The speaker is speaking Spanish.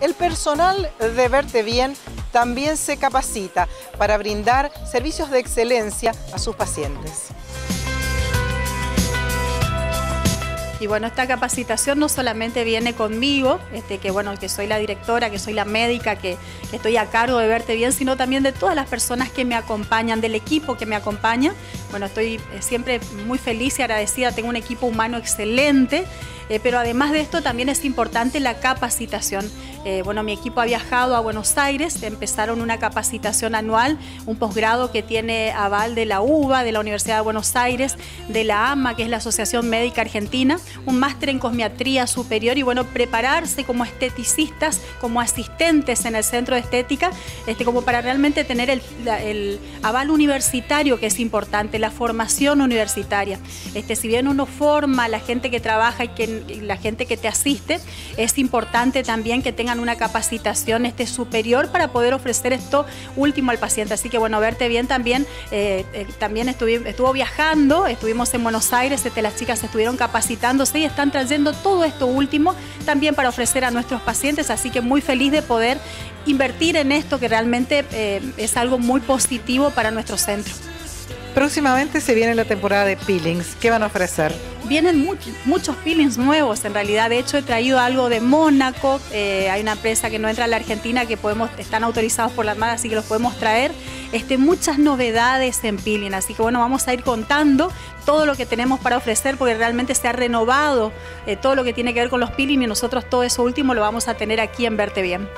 el personal de Verte Bien también se capacita para brindar servicios de excelencia a sus pacientes. Y bueno, esta capacitación no solamente viene conmigo, este, que bueno, que soy la directora, que soy la médica, que, estoy a cargo de verte bien, sino también de todas las personas que me acompañan, del equipo que me acompaña. Bueno, estoy eh, siempre muy feliz y agradecida, tengo un equipo humano excelente eh, pero además de esto también es importante la capacitación. Eh, bueno, mi equipo ha viajado a Buenos Aires, empezaron una capacitación anual, un posgrado que tiene aval de la UBA, de la Universidad de Buenos Aires, de la AMA, que es la Asociación Médica Argentina, un máster en cosmiatría superior y bueno, prepararse como esteticistas, como asistentes en el centro de estética, este, como para realmente tener el, el aval universitario que es importante, la formación universitaria. Este, si bien uno forma a la gente que trabaja y que la gente que te asiste, es importante también que tengan una capacitación este, superior para poder ofrecer esto último al paciente. Así que bueno, verte bien también, eh, eh, también estuvo viajando, estuvimos en Buenos Aires, este, las chicas estuvieron capacitándose y están trayendo todo esto último también para ofrecer a nuestros pacientes, así que muy feliz de poder invertir en esto que realmente eh, es algo muy positivo para nuestro centro. Próximamente se viene la temporada de peelings. ¿Qué van a ofrecer? Vienen muchos peelings nuevos, en realidad. De hecho, he traído algo de Mónaco. Eh, hay una empresa que no entra a la Argentina que podemos, están autorizados por la Armada, así que los podemos traer. Este, muchas novedades en peeling. Así que bueno, vamos a ir contando todo lo que tenemos para ofrecer porque realmente se ha renovado eh, todo lo que tiene que ver con los peeling y nosotros todo eso último lo vamos a tener aquí en Verte Bien.